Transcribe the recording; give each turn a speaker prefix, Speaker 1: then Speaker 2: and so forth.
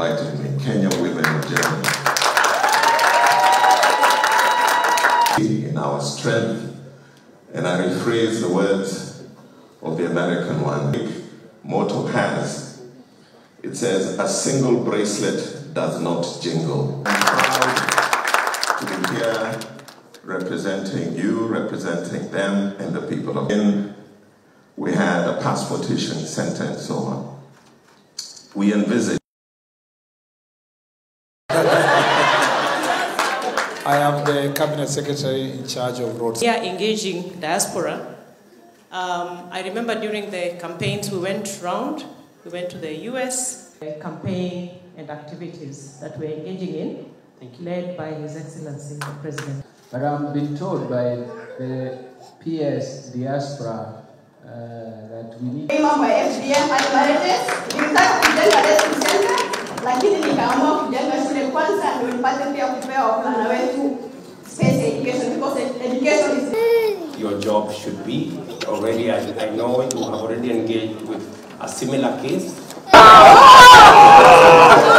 Speaker 1: invited me, Kenya Women of Germany. In our strength, and I rephrase the words of the American one, motto has, it says, a single bracelet does not jingle. I'm proud to be here representing you, representing them, and the people of in we had a passportation center and so on. We envisage.
Speaker 2: I am the cabinet secretary in charge of roads.
Speaker 3: We are engaging diaspora. Um, I remember during the campaigns we went round, we went to the US. Campaign and activities that we're engaging in, led by His Excellency the President.
Speaker 4: But I'm been told by the PS diaspora uh, that we need
Speaker 5: nipate pia kupewa wavulana wetu space education because education is
Speaker 6: your job should be. Already, I, I know you have already engaged with a similar case. ¡Oh!